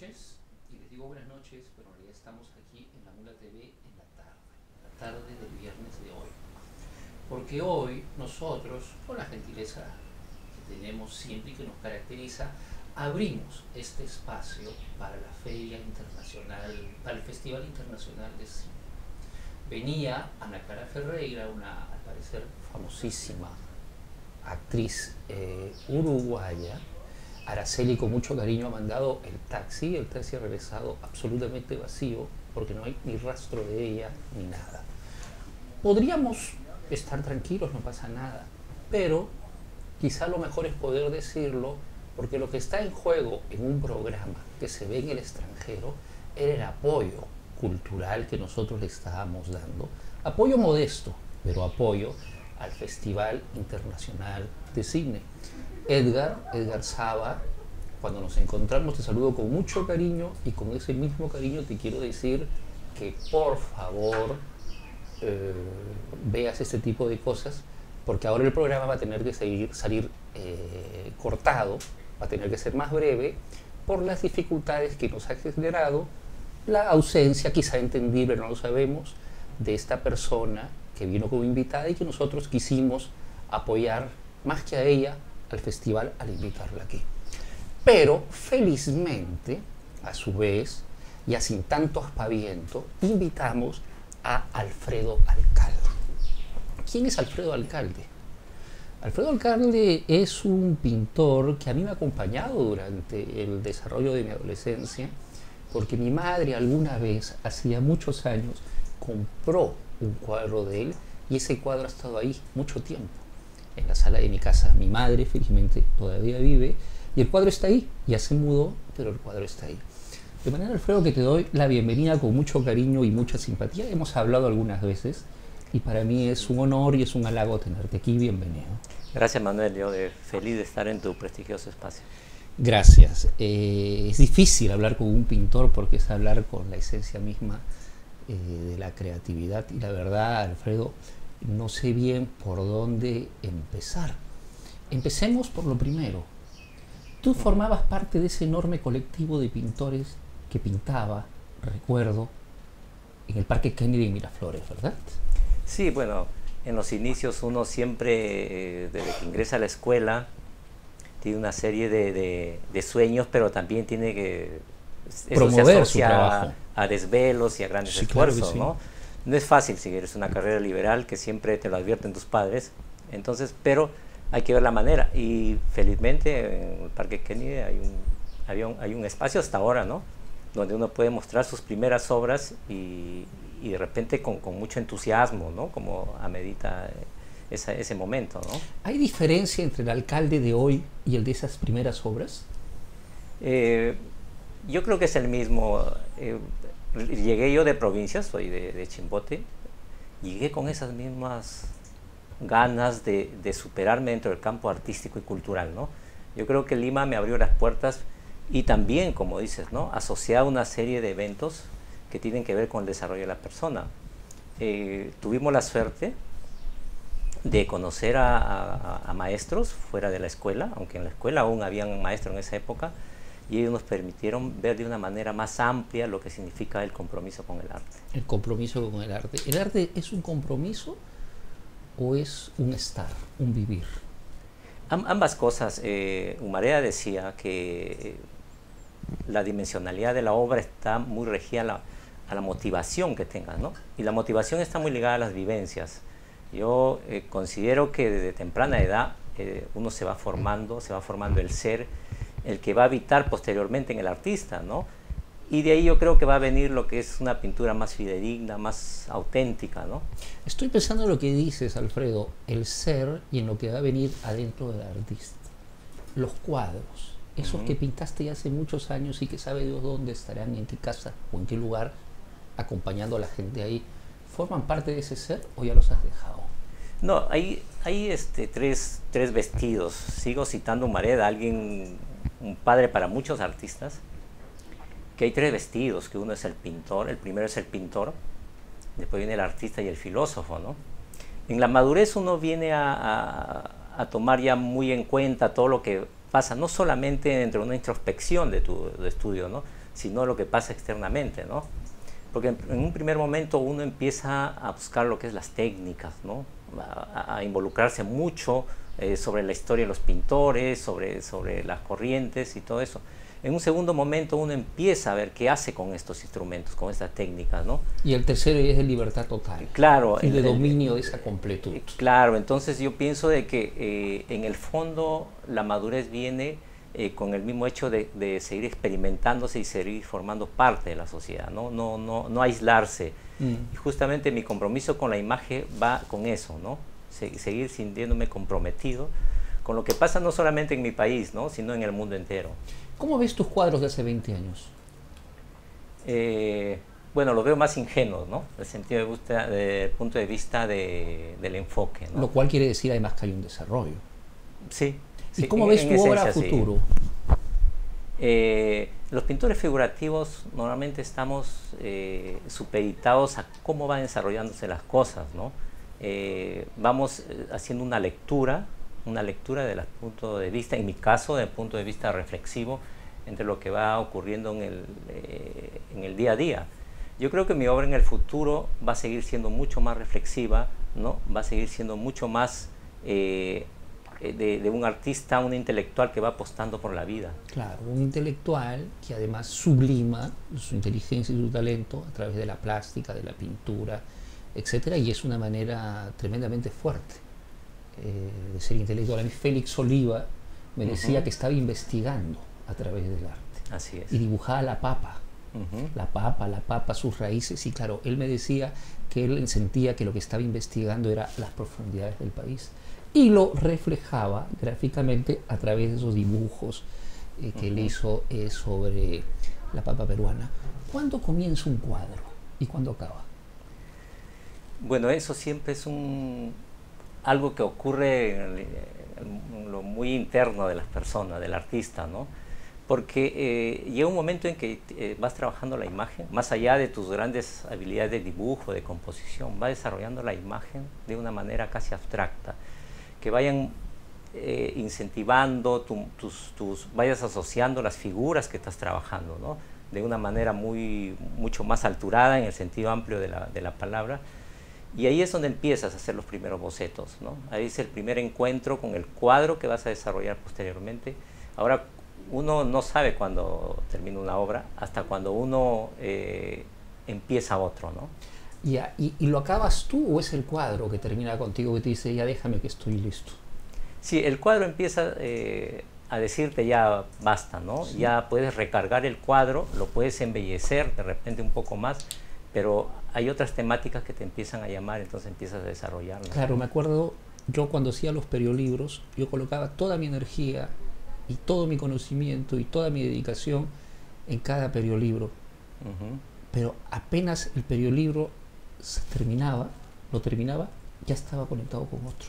noches, y les digo buenas noches, pero en realidad estamos aquí en la Mula TV en la tarde, en la tarde del viernes de hoy. Porque hoy nosotros, con la gentileza que tenemos siempre y que nos caracteriza, abrimos este espacio para la Feria Internacional, para el Festival Internacional de Cine. Venía Ana Clara Ferreira, una al parecer famosísima actriz eh, uruguaya, Araceli con mucho cariño ha mandado el taxi, el taxi ha regresado absolutamente vacío porque no hay ni rastro de ella ni nada. Podríamos estar tranquilos, no pasa nada, pero quizá lo mejor es poder decirlo porque lo que está en juego en un programa que se ve en el extranjero era el apoyo cultural que nosotros le estábamos dando, apoyo modesto, pero apoyo al Festival Internacional de Cine. Edgar, Edgar Saba, cuando nos encontramos te saludo con mucho cariño y con ese mismo cariño te quiero decir que por favor eh, veas este tipo de cosas porque ahora el programa va a tener que salir eh, cortado, va a tener que ser más breve por las dificultades que nos ha generado la ausencia, quizá entendible, no lo sabemos, de esta persona que vino como invitada y que nosotros quisimos apoyar más que a ella al festival al invitarla aquí. Pero felizmente, a su vez, ya sin tanto aspaviento, invitamos a Alfredo Alcalde. ¿Quién es Alfredo Alcalde? Alfredo Alcalde es un pintor que a mí me ha acompañado durante el desarrollo de mi adolescencia, porque mi madre alguna vez, hacía muchos años, compró un cuadro de él y ese cuadro ha estado ahí mucho tiempo en la sala de mi casa. Mi madre, felizmente, todavía vive y el cuadro está ahí. Ya se mudó, pero el cuadro está ahí. De manera, Alfredo, que te doy la bienvenida con mucho cariño y mucha simpatía. Hemos hablado algunas veces y para mí es un honor y es un halago tenerte aquí. Bienvenido. Gracias, Manuel. Yo de feliz de estar en tu prestigioso espacio. Gracias. Eh, es difícil hablar con un pintor porque es hablar con la esencia misma eh, de la creatividad y la verdad, Alfredo, no sé bien por dónde empezar. Empecemos por lo primero. Tú formabas parte de ese enorme colectivo de pintores que pintaba, recuerdo, en el Parque Kennedy en Miraflores, ¿verdad? Sí, bueno, en los inicios uno siempre, eh, desde que ingresa a la escuela, tiene una serie de, sueños, pero también tiene que promover su trabajo. A, desvelos y a grandes esfuerzos, ¿no? No es fácil seguir, es una carrera liberal que siempre te lo advierten tus padres, entonces, pero hay que ver la manera y felizmente en el Parque Kennedy hay un, hay un, espacio hasta ahora, ¿no? Donde uno puede mostrar sus primeras obras y, y de repente con, con, mucho entusiasmo, ¿no? Como a medita esa, ese momento, ¿no? ¿Hay diferencia entre el alcalde de hoy y el de esas primeras obras? Eh, yo creo que es el mismo. Eh, llegué yo de provincia, soy de, Chimbote, llegué con esas mismas ganas de, superarme dentro del campo artístico y cultural, ¿no? Yo creo que Lima me abrió las puertas y también, como dices, ¿no? Asociado a una serie de eventos que tienen que ver con el desarrollo de la persona. Eh, tuvimos la suerte de conocer a, maestros fuera de la escuela, aunque en la escuela aún habían maestros en esa época, y ellos nos permitieron ver de una manera más amplia lo que significa el compromiso con el arte. El compromiso con el arte. ¿El arte es un compromiso o es un estar, un vivir? ambas cosas. Eh, Humarea decía que eh, la dimensionalidad de la obra está muy regida a la, a la, motivación que tengas, ¿no? Y la motivación está muy ligada a las vivencias. Yo eh, considero que desde temprana edad eh, uno se va formando, se va formando el ser, el que va a habitar posteriormente en el artista, ¿no? Y de ahí yo creo que va a venir lo que es una pintura más fidedigna, más auténtica, ¿no? Estoy pensando en lo que dices, Alfredo, el ser y en lo que va a venir adentro del artista. Los cuadros, esos que pintaste ya hace muchos años y que sabe Dios dónde estarán, en qué casa o en qué lugar, acompañando a la gente ahí, ¿forman parte de ese ser o ya los has dejado? No, hay, hay este, tres, tres vestidos. Sigo citando Mareda, alguien un padre para muchos artistas, que hay tres vestidos, que uno es el pintor, el primero es el pintor, después viene el artista y el filósofo, ¿no? En la madurez uno viene a, tomar ya muy en cuenta todo lo que pasa no solamente dentro de una introspección de tu estudio, ¿no? sino lo que pasa externamente. ¿no? Porque en, un primer momento uno empieza a buscar lo que es las técnicas, ¿no? a, involucrarse mucho eh, sobre la historia de los pintores, sobre, sobre las corrientes y todo eso. En un segundo momento uno empieza a ver qué hace con estos instrumentos, con estas técnicas, ¿no? Y el tercero es de libertad total. Claro. Y de dominio de esa completud. Claro, entonces yo pienso de que eh, en el fondo la madurez viene eh, con el mismo hecho de, seguir experimentándose y seguir formando parte de la sociedad, no, no, no, no aislarse. Mm. Y justamente mi compromiso con la imagen va con eso, ¿no? Seguir sintiéndome comprometido con lo que pasa no solamente en mi país, ¿no? sino en el mundo entero. ¿Cómo ves tus cuadros de hace 20 años? Eh, bueno, los veo más ingenuos, ¿no? Desde el sentido de vista, del punto de vista del enfoque. Lo cual quiere decir además que hay un desarrollo. Sí. ¿Y cómo ves tu obra futuro? Eh, los pintores figurativos normalmente estamos eh, supeditados a cómo van desarrollándose las cosas, ¿no? Vamos haciendo una lectura una lectura desde el punto de vista, en mi caso, desde el punto de vista reflexivo, entre lo que va ocurriendo en el, eh, en el día a día. Yo creo que mi obra en el futuro va a seguir siendo mucho más reflexiva, ¿no? va a seguir siendo mucho más eh, de, de, un artista, un intelectual que va apostando por la vida. Claro, un intelectual que además sublima su inteligencia y su talento a través de la plástica, de la pintura, etcétera, y es una manera tremendamente fuerte eh, de ser intelectual. A mí Félix Oliva me decía que estaba investigando a través del arte. Así es. Y dibujaba la papa. La papa, la papa, sus raíces. Y claro, él me decía que él sentía que lo que estaba investigando era las profundidades del país. Y lo reflejaba gráficamente a través de esos dibujos eh, que él hizo eh, sobre la papa peruana. ¿Cuándo comienza un cuadro y cuándo acaba? Bueno, eso siempre es un, algo que ocurre en, lo muy interno de las personas, del artista, ¿no? Porque eh, llega un momento en que eh, vas trabajando la imagen, más allá de tus grandes habilidades de dibujo, de composición, vas desarrollando la imagen de una manera casi abstracta, que vayan eh, incentivando, tus, tus, vayas asociando las figuras que estás trabajando, ¿no? De una manera muy, mucho más alturada en el sentido amplio de la, de la palabra, y ahí es donde empiezas a hacer los primeros bocetos, ¿no? Ahí es el primer encuentro con el cuadro que vas a desarrollar posteriormente. Ahora, uno no sabe cuándo termina una obra hasta cuando uno eh, empieza otro, ¿no? ¿Y, lo acabas tú o es el cuadro que termina contigo que te dice, ya déjame que estoy listo? Sí, el cuadro empieza eh, a decirte ya basta, ¿no? Ya puedes recargar el cuadro, lo puedes embellecer de repente un poco más, pero hay otras temáticas que te empiezan a llamar, entonces empiezas a desarrollarlas. Claro, me acuerdo yo cuando hacía los periolibros, yo colocaba toda mi energía y todo mi conocimiento y toda mi dedicación en cada periolibro. Pero apenas el periolibro se terminaba, lo terminaba, ya estaba conectado con otro.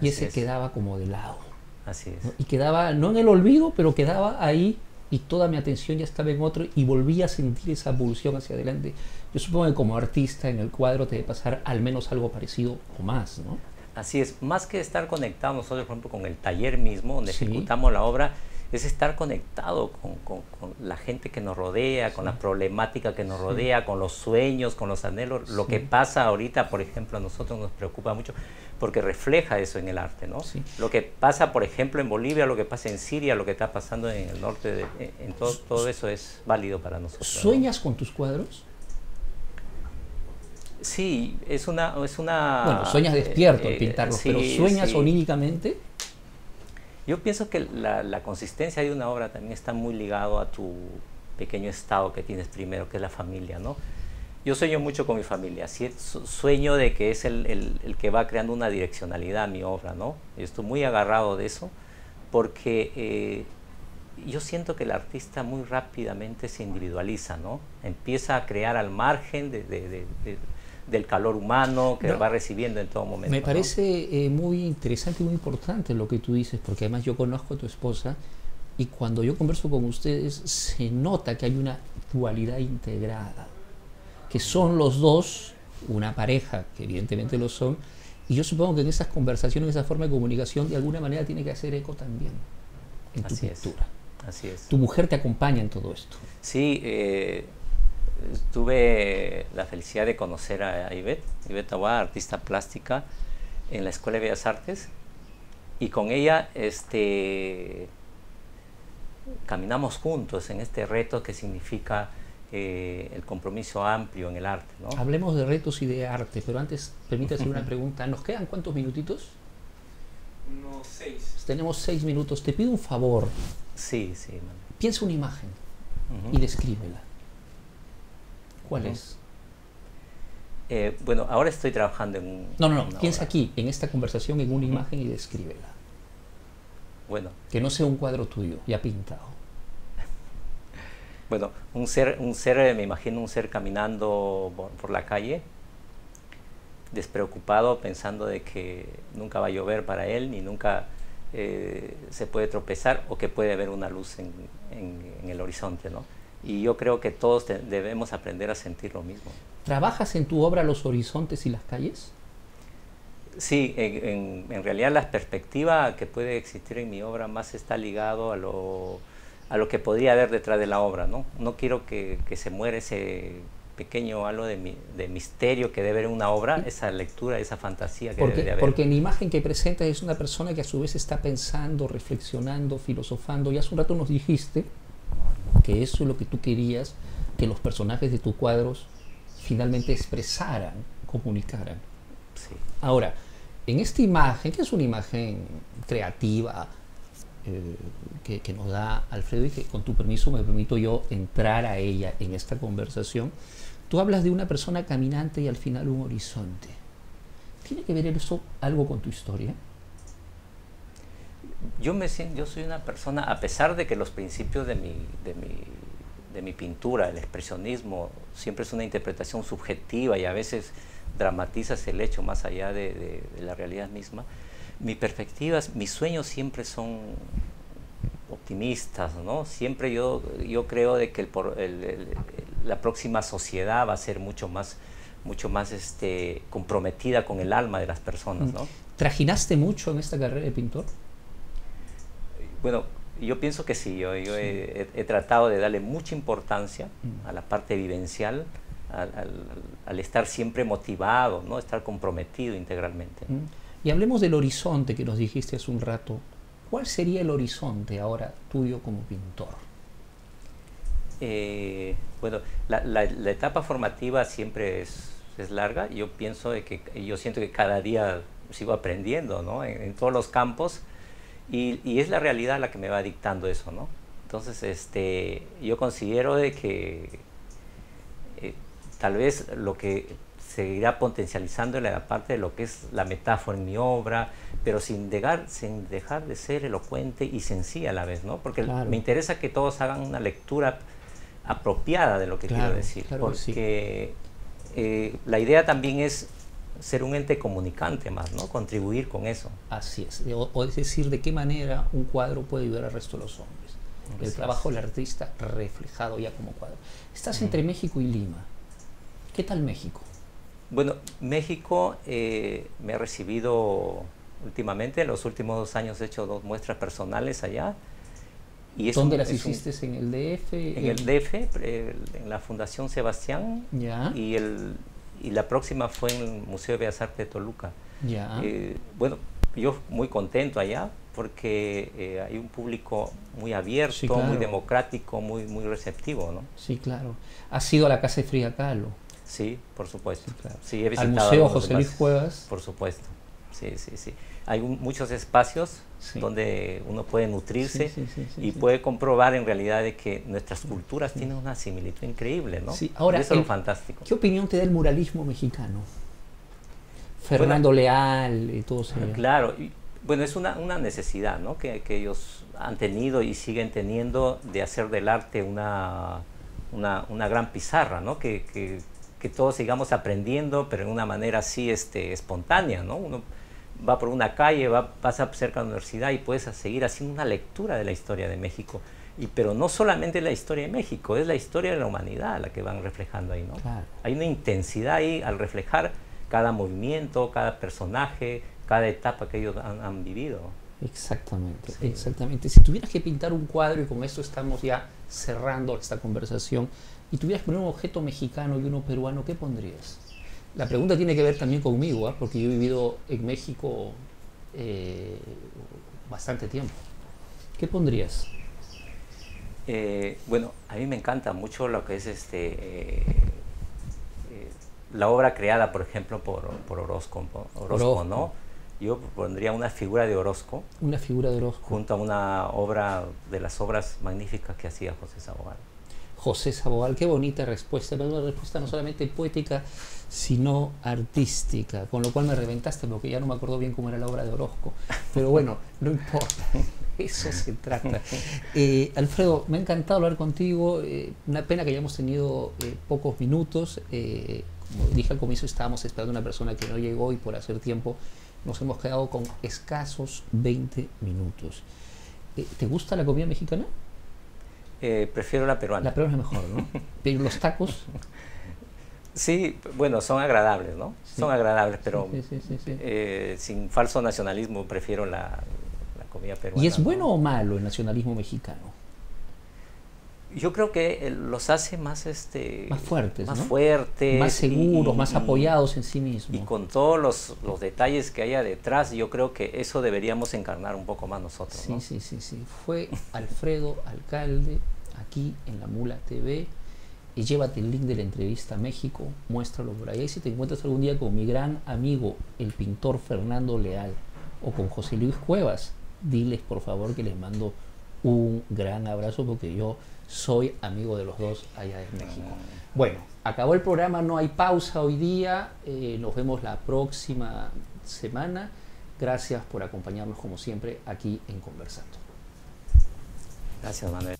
y ese quedaba como de lado. Así es. Y quedaba, no en el olvido, pero quedaba ahí y toda mi atención ya estaba en otro y volví a sentir esa pulsión hacia adelante. Yo supongo que como artista en el cuadro te debe pasar al menos algo parecido o más, ¿no? Así es, más que estar conectado nosotros, por ejemplo, con el taller mismo donde ejecutamos la obra, es estar conectado con, con, la gente que nos rodea, con la problemática que nos rodea, con los sueños, con los anhelos. Lo que pasa ahorita, por ejemplo, a nosotros nos preocupa mucho porque refleja eso en el arte, ¿no? Lo que pasa, por ejemplo, en Bolivia, lo que pasa en Siria, lo que está pasando en el norte, de, en todo, todo eso es válido para nosotros. ¿Sueñas con tus cuadros? Sí, es una... Es una bueno, sueñas despierto al eh, pintarlos, pero ¿sueñas oníricamente? Yo pienso que la, consistencia de una obra también está muy ligado a tu pequeño estado que tienes primero, que es la familia, ¿no? Yo sueño mucho con mi familia, sueño de que es el, que va creando una direccionalidad a mi obra, ¿no? estoy muy agarrado de eso porque eh, yo siento que el artista muy rápidamente se individualiza, ¿no? Empieza a crear al margen de del calor humano que va recibiendo en todo momento. Me parece eh, muy interesante y muy importante lo que tú dices, porque además yo conozco a tu esposa y cuando yo converso con ustedes se nota que hay una dualidad integrada, que son los dos una pareja, que evidentemente lo son, y yo supongo que en esas conversaciones, en esa forma de comunicación, de alguna manera tiene que hacer eco también. en tu Así es. pintura. Así es. Tu mujer te acompaña en todo esto. Sí, eh, tuve la felicidad de conocer a Ivette, Ivette Aguad, artista plástica, en la Escuela de Bellas Artes. Y con ella este, caminamos juntos en este reto que significa eh, el compromiso amplio en el arte. ¿no? Hablemos de retos y de arte, pero antes permítame hacer una pregunta. ¿Nos quedan cuántos minutitos? Unos seis. Tenemos seis minutos. Te pido un favor. Sí, sí. man. Piensa una imagen y descríbela. ¿Cuál es? Eh, bueno, ahora estoy trabajando en. No, no, no. Piensa obra. aquí, en esta conversación, en una imagen y descríbela. Bueno, Que no sea un cuadro tuyo, ya pintado. Bueno, un ser, un ser, eh, me imagino un ser caminando por, por la calle, despreocupado, pensando de que nunca va a llover para él, ni nunca eh, se puede tropezar, o que puede haber una luz en, en- en el horizonte, ¿no? Y yo creo que todos debemos aprender a sentir lo mismo. ¿Trabajas en tu obra los horizontes y las calles? Sí, en, en- en realidad la perspectiva que puede existir en mi obra más está ligado a lo, a lo que podría haber detrás de la obra, ¿no? No quiero que, que se muera ese pequeño halo de, mi- de misterio que debe haber una obra, esa lectura, esa fantasía que debe Porque, de haber. porque en la imagen que presentas es una persona que a su vez está pensando, reflexionando, filosofando. Y hace un rato nos dijiste eso es lo que tú querías que los personajes de tus cuadros finalmente expresaran, comunicaran. Sí. Ahora, en esta imagen, que es una imagen creativa eh, que, que nos da Alfredo y que con tu permiso me permito yo entrar a ella en esta conversación, tú hablas de una persona caminante y al final un horizonte. ¿Tiene que ver eso algo con tu historia? Yo me siento, yo soy una persona, a pesar de que los principios de mi, de mi, de mi pintura, el expresionismo, siempre es una interpretación subjetiva y a veces dramatizas el hecho más allá de, de- de la realidad misma, mis perspectivas, mis sueños siempre son optimistas, ¿no? Siempre yo, yo creo de que el el- la próxima sociedad va a ser mucho más, mucho más este, comprometida con el alma de las personas, ¿no? ¿Trajinaste mucho en esta carrera de pintor? Bueno, yo pienso que sí, yo, yo he, he- he tratado de darle mucha importancia Mm. a la parte vivencial, al, al- al estar siempre motivado, ¿no? estar comprometido integralmente. ¿Mm? Y hablemos del horizonte que nos dijiste hace un rato. ¿Cuál sería el horizonte ahora tuyo como pintor? Eh, bueno, la, la- la etapa formativa siempre es, es larga. Yo pienso de que yo siento que cada día sigo aprendiendo, ¿no? En, en todos los campos y, y es la realidad la que me va dictando eso, ¿no? Entonces, este, yo considero de que eh, tal vez lo que seguirá potencializando en la parte de lo que es la metáfora en mi obra, pero sin dejar, sin dejar de ser elocuente y sencilla a la vez, ¿no? Porque Claro. me interesa que todos hagan una lectura apropiada de lo que Claro, quiero decir, claro que sí. porque eh, la idea también es ser un ente comunicante más, ¿no? Contribuir con eso. Así es. O, o es decir, de qué manera un cuadro puede ayudar al resto de los hombres. El trabajo del artista reflejado ya como cuadro. Estás entre México y Lima. ¿Qué tal México? Bueno, México eh, me ha recibido últimamente, en los últimos dos años he hecho dos muestras personales allá. Y ¿Dónde un- las un- hiciste? ¿En el DF? en el DF, eh, en la Fundación Sebastián, Ya, y, el, y la próxima fue en el Museo de Bellas Artes de Toluca. ya. Eh, bueno, yo muy contento allá porque eh, hay un público muy abierto, Sí, claro. muy democrático, muy, muy receptivo, ¿no? sí, claro. ¿Has ido a la Casa de Frida Kahlo? Sí, por supuesto. Sí, claro. Sí, he Al visitado Museo algunos José Luis. Cuevas. Por supuesto. Sí, sí, sí. Hay un- muchos espacios Sí. donde uno puede nutrirse Sí, sí, y puede comprobar en realidad de que nuestras culturas tienen una similitud increíble, ¿no? Sí, ahora, Y eso es lo fantástico. ¿Qué opinión te da el muralismo mexicano? Fernando Leal y todos ellos. Claro, y, bueno, es una, una necesidad ¿no? que, que ellos han tenido y siguen teniendo de hacer del arte una, una, una gran pizarra, ¿no? que, que, que todos sigamos aprendiendo, pero de una manera así este, espontánea. ¿no? Uno va por una calle, va, pasa cerca de la universidad y puedes seguir haciendo una lectura de la historia de México. Y, pero no solamente la historia de México, es la historia de la humanidad la que van reflejando ahí. ¿no? Claro. Hay una intensidad ahí al reflejar cada movimiento, cada personaje, cada etapa que ellos han, han vivido. Exactamente, exactamente. Si tuvieras que pintar un cuadro, y con esto estamos ya cerrando esta conversación, y tuvieras que poner un objeto mexicano y uno peruano, ¿qué pondrías? La pregunta tiene que ver también conmigo, ¿ah? porque yo he vivido en México eh, bastante tiempo. ¿Qué pondrías? Eh, bueno, a mí me encanta mucho lo que es este eh, la obra creada, por ejemplo, por, por Orozco, Orozco, ¿no? Yo pondría una figura de Orozco. Una figura de Orozco. Junto a una obra de las obras magníficas que hacía José Sabogal. José Sabogal, qué bonita respuesta, pero una respuesta no solamente poética, sino artística, con lo cual me reventaste porque ya no me acuerdo bien cómo era la obra de Orozco. Pero bueno, no importa, eso se trata. Eh, Alfredo, me ha encantado hablar contigo, eh, una pena que hayamos tenido eh, pocos minutos. como dije al comienzo, estábamos esperando una persona que no llegó y por hacer tiempo nos hemos quedado con escasos 20 minutos. ¿Te gusta la comida mexicana? prefiero la peruana. La peruana es mejor, ¿no? Pero los tacos. Sí, bueno, son agradables, ¿no? Son agradables, pero eh, sin falso nacionalismo prefiero la, comida peruana. ¿Y es bueno o malo el nacionalismo mexicano? Yo creo que eh, los hace más este más fuertes, más fuertes, más seguros, más apoyados en sí mismos. Y con todos los, los, detalles que haya detrás, yo creo que eso deberíamos encarnar un poco más nosotros. Sí, sí, sí, sí. Fue Alfredo Alcalde aquí en la Mula TV y llévate el link de la entrevista a México, muéstralo por ahí. Si te encuentras algún día con mi gran amigo, el pintor Fernando Leal, o con José Luis Cuevas, diles por favor que les mando un gran abrazo porque yo soy amigo de los dos allá en México. Bueno, acabó el programa, no hay pausa hoy día, eh, nos vemos la próxima semana. Gracias por acompañarnos como siempre aquí en Conversando. Gracias, Manuel.